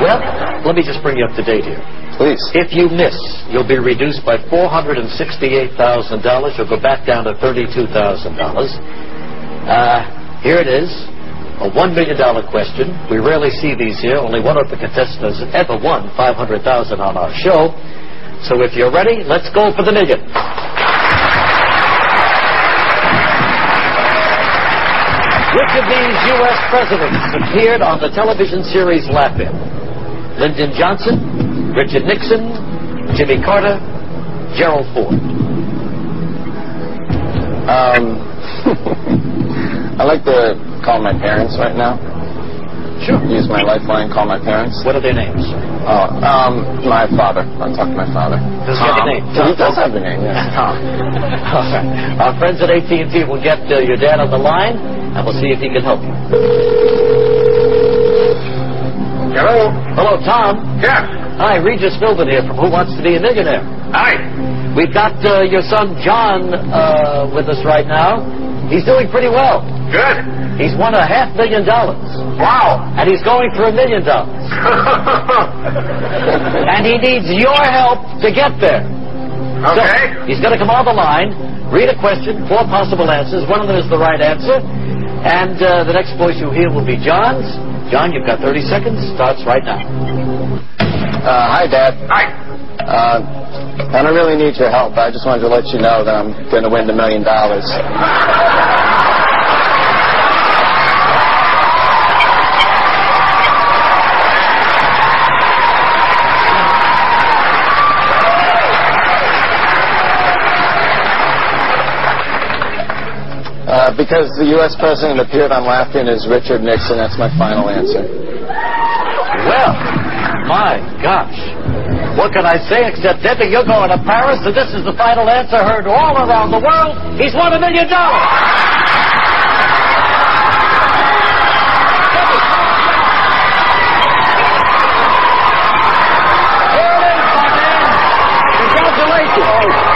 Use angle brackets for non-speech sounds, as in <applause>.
Well, let me just bring you up to date here. Please. If you miss, you'll be reduced by $468,000. You'll go back down to $32,000. Uh, here it is. A $1 million question. We rarely see these here. Only one of the contestants has ever won $500,000 on our show. So if you're ready, let's go for the million. Which of these U.S. presidents appeared on the television series Laugh-In? Lyndon Johnson, Richard Nixon, Jimmy Carter, Gerald Ford. Um, <laughs> I like to call my parents right now. Sure. Use my lifeline, call my parents. What are their names? Oh, um, my father. I'll talk to my father. Does he have a name? He does have a name, yes. <laughs> Tom. All right. Our friends at AT&T will get uh, your dad on the line, and we'll see if he can help you. Hello? Hello, Tom. Yeah. Hi, Regis Philbin here from Who Wants to Be a Millionaire. Hi. We've got uh, your son John uh, with us right now. He's doing pretty well. Good. He's won a half million dollars, Wow. and he's going for a million dollars. <laughs> And he needs your help to get there. So, okay. he's going to come on the line, read a question, four possible answers. One of them is the right answer. And uh, the next voice you hear will be John's. John, you've got 30 seconds. Starts right now. Uh, hi, Dad. Hi. Uh, I don't really need your help. I just wanted to let you know that I'm going to win the million dollars. <laughs> Because the U.S. president appeared on Laugh-In as Richard Nixon. That's my final answer. Well, my gosh. What can I say except, Debbie, you're going to Paris, and this is the final answer heard all around the world. He's won a million dollars. Congratulations.